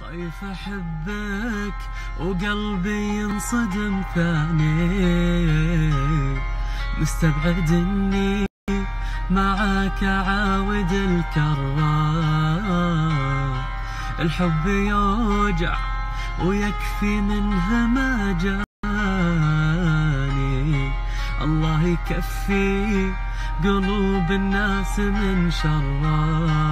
خايف أحبك وقلبي ينصدم ثاني. مستبعد إني معاك أعاود الكرة. الحب يوجع ويكفي منه ما جاني. الله يكفي قلوب الناس من شره